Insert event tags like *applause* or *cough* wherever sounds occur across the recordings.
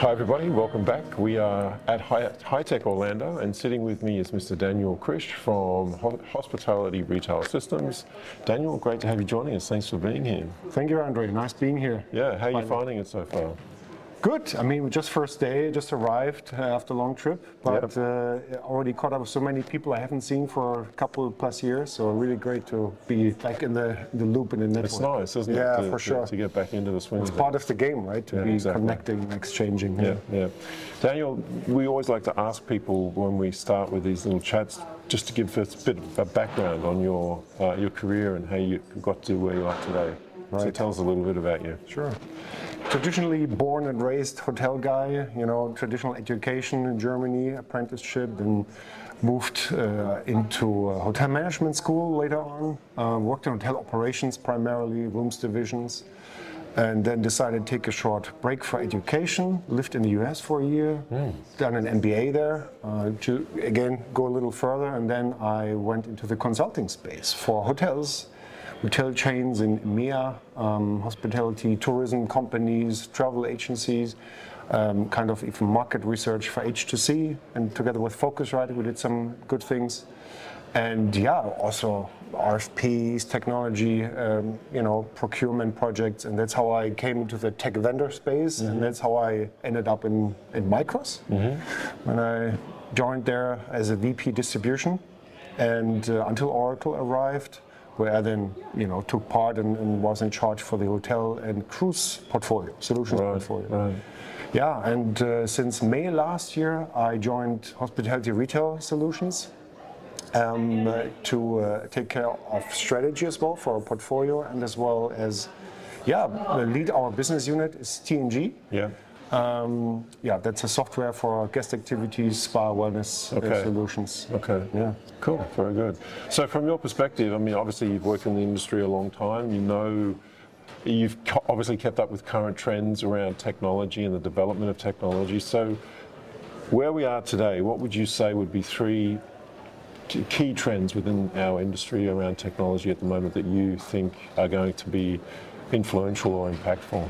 Hi everybody, welcome back. We are at High HITEC Orlando and sitting with me is Mr. Daniel Krisch from Hospitality Retail Systems. Daniel, great to have you joining us. Thanks for being here. Thank you, Andre. Nice being here. Yeah, how are you finding it so far? Good. I mean, just first day, just arrived uh, after a long trip, but uh, already caught up with so many people I haven't seen for a couple plus years. So really great to be back in the, the loop in the network. It's nice, isn't yeah, it? Yeah, for sure. To get back into the swing. It's part of the game, right? To yeah, be exactly. connecting, exchanging. Yeah, yeah. Daniel, we always like to ask people when we start with these little chats, just to give us a bit of a background on your uh, your career and how you got to where you are today. Right. So tell us a little bit about you. Sure. Traditionally born and raised hotel guy, you know, traditional education in Germany, apprenticeship, then moved uh, into hotel management school later on. Uh, worked in hotel operations primarily, rooms divisions, and then decided to take a short break for education. Lived in the US for a year, mm. done an MBA there uh, to again go a little further, and then I went into the consulting space for hotels hotel chains in EMEA, um, hospitality, tourism companies, travel agencies, um, kind of even market research for H2C. And together with Phocuswright, we did some good things. And yeah, also RFPs, technology, um, you know, procurement projects, and that's how I came into the tech vendor space, mm-hmm. and that's how I ended up in, in Micros mm-hmm. when I joined there as a VP distribution, and uh, until Oracle arrived, where I then you know took part and, and was in charge for the hotel and cruise portfolio, solutions right, portfolio. Right. Yeah, and uh, since May last year, I joined Hospitality Retail Solutions um, uh, to uh, take care of strategy as well for our portfolio, and as well as, yeah, lead our business unit is TNG. Yeah. Um, yeah, that's a software for guest activities, spa, wellness uh, okay. solutions. Okay. Yeah. Cool. Very good. So, from your perspective, I mean, obviously you've worked in the industry a long time. You know, you've obviously kept up with current trends around technology and the development of technology. So, where we are today, what would you say would be three key trends within our industry around technology at the moment that you think are going to be influential or impactful?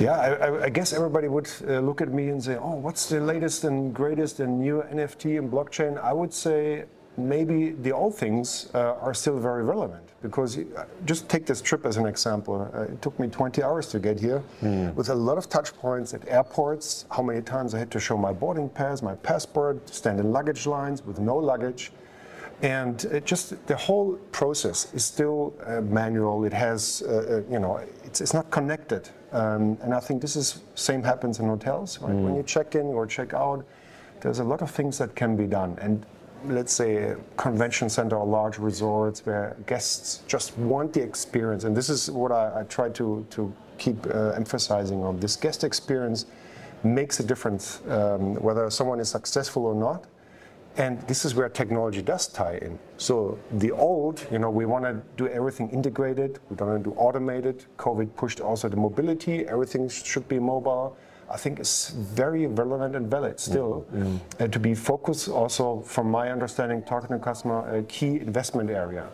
Yeah, I, I, guess everybody would uh, look at me and say, "Oh, what's the latest and greatest and new NFT and blockchain?" I would say maybe the old things uh, are still very relevant because uh, just take this trip as an example. Uh, it took me 20 hours to get here mm. with a lot of touch points at airports. How many times I had to show my boarding pass, my passport, stand in luggage lines with no luggage. And it just the whole process is still uh, manual. It has, uh, you know, it's, it's not connected. Um, and I think this is same happens in hotels. Right? Mm. When you check in or check out, there's a lot of things that can be done. And let's say convention center or large resorts where guests just want the experience. And this is what I, I try to, to keep uh, emphasizing on. This guest experience makes a difference um, whether someone is successful or not. And this is where technology does tie in. So the old, you know, we want to do everything integrated. We don't want to do automated. COVID pushed also the mobility. Everything should be mobile. I think is very relevant and valid still. Mm. And to be focused also, from my understanding, talking to customer, a key investment area.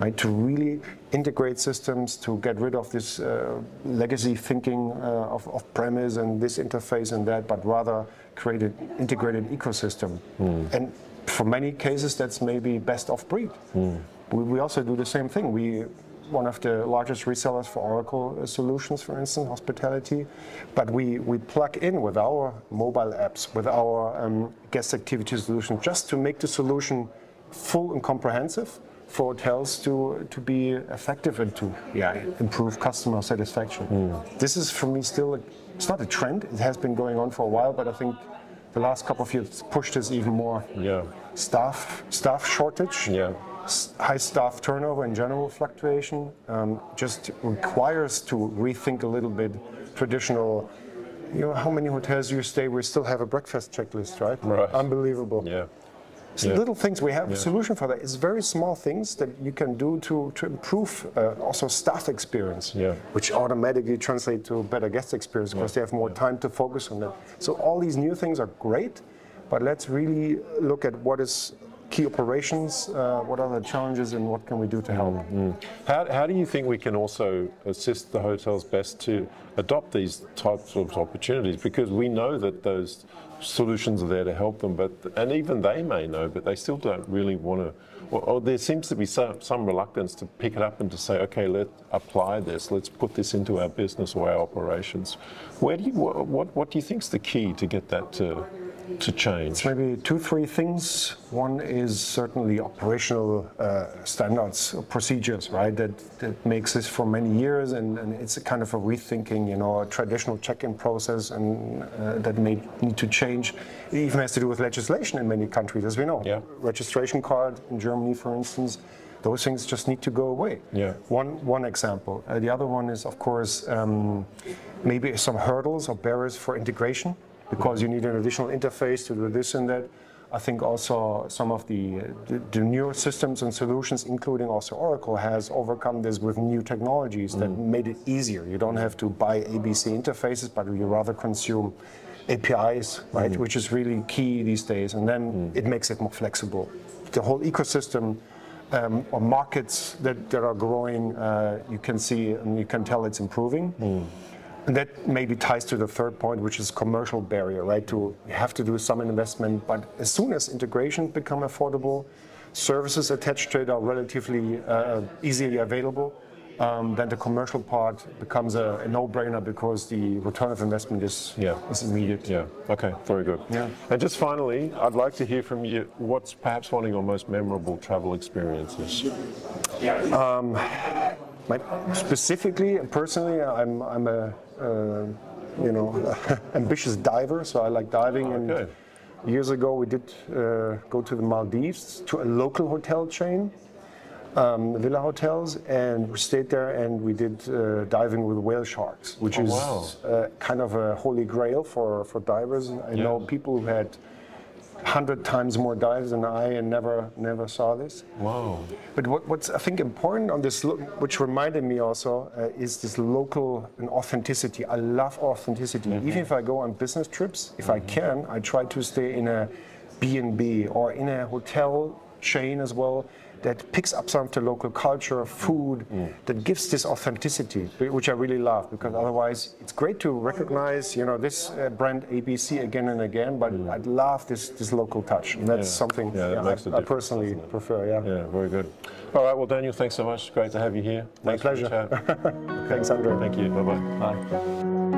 Right, to really integrate systems, to get rid of this uh, legacy thinking uh, of, of premise and this interface and that, but rather create an integrated ecosystem. Mm. And for many cases, that's maybe best of breed. Mm. We, we, also do the same thing. We one of the largest resellers for Oracle uh, solutions, for instance, hospitality. But we, we plug in with our mobile apps, with our um, guest activity solution, just to make the solution full and comprehensive for hotels to, to be effective and to yeah, improve customer satisfaction. Mm. This is for me still, a, it's not a trend, it has been going on for a while, but I think the last couple of years pushed this even more. Yeah. Staff, staff shortage. Yeah high staff turnover and general fluctuation um, just requires to rethink a little bit traditional. You know, how many hotels you stay? We still have a breakfast checklist, right? Right. Unbelievable. Yeah. Yeah. Little things we have yeah. a solution for that. It's very small things that you can do to, to improve uh, also staff experience, yeah. which automatically translate to better guest experience because they have more time to focus on that. So all these new things are great, but let's really look at what is key operations? Uh, what are the challenges and what can we do to help? How, how do you think we can also assist the hotels best to adopt these types of opportunities? Because we know that those solutions are there to help them, but and even they may know, but they still don't really want to. Or, or there seems to be some, some reluctance to pick it up and to say, okay, let's apply this, let's put this into our business or our operations. Where do you what what, what do you think is the key to get that to to change? Maybe two, three things. One is certainly operational uh, standards, or procedures, right? That, that makes this for many years, and, and it's a kind of a rethinking, you know, a traditional check-in process, and uh, that may need to change. It even has to do with legislation in many countries, as we know. Yeah. Registration card in Germany, for instance. Those things just need to go away. Yeah. One one example. Uh, the other one is, of course, um, maybe some hurdles or barriers for integration because you need an additional interface to do this and that. I think also some of the, the, the newer systems and solutions, including also Oracle, has overcome this with new technologies that made it easier. You don't have to buy ABC interfaces, but you rather consume APIs, right, which is really key these days. And then it makes it more flexible. The whole ecosystem um, or markets that, that are growing, uh, you can see and you can tell it's improving. And that maybe ties to the third point, which is commercial barrier, right? To you have to do some investment, but as soon as integration become affordable, services attached to it are relatively uh, easily available. Um, then the commercial part becomes a, a no-brainer because the return of investment is Yeah. is immediate. Yeah. Okay. Very good. Yeah. And just finally, I'd like to hear from you. What's perhaps one of your most memorable travel experiences? My, specifically, personally, I'm I'm a uh, you know *laughs* ambitious diver, so I like diving. And Okay. years ago, we did uh, go to the Maldives to a local hotel chain, um, Villa Hotels, and we stayed there and we did uh, diving with whale sharks, which Oh, is wow. uh, kind of a holy grail for for divers. I know people who had hundred times more dives than I and never never saw this. Wow. But what, what's I think important on this, which reminded me also, uh, is this local and authenticity. I love authenticity. Even if I go on business trips, if I can, I try to stay in a B&B or in a hotel chain as well that picks up some of the local culture, food, mm. Mm. that gives this authenticity, which I really love. Because otherwise, it's great to recognize, you know, this uh, brand ABC again and again. But mm. I'd love this this local touch, and that's Yeah. something Yeah, yeah, I, I personally prefer. Yeah. Yeah. Very good. All right. Well, Daniel, thanks so much. Great to have you here. My Thanks pleasure. chat. *laughs* Thanks, Andre. Thank you. Bye-bye. Bye.